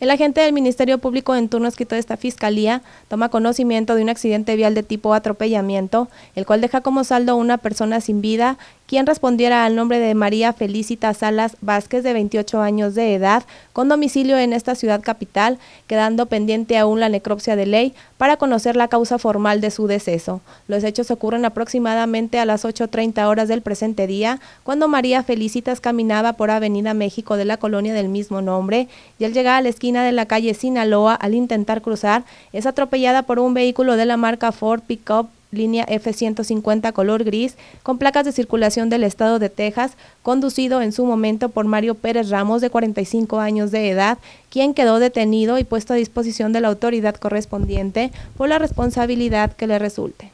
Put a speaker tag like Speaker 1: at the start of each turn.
Speaker 1: El agente del Ministerio Público en turno escrito de esta fiscalía toma conocimiento de un accidente vial de tipo atropellamiento, el cual deja como saldo una persona sin vida, quien respondiera al nombre de María Felicita Salas Vázquez, de 28 años de edad, con domicilio en esta ciudad capital, quedando pendiente aún la necropsia de ley para conocer la causa formal de su deceso. Los hechos ocurren aproximadamente a las 8.30 horas del presente día, cuando María Felicitas caminaba por Avenida México de la colonia del mismo nombre y al llegar a la esquina de la calle Sinaloa al intentar cruzar, es atropellada por un vehículo de la marca Ford Pickup línea F-150 color gris, con placas de circulación del estado de Texas, conducido en su momento por Mario Pérez Ramos, de 45 años de edad, quien quedó detenido y puesto a disposición de la autoridad correspondiente por la responsabilidad que le resulte.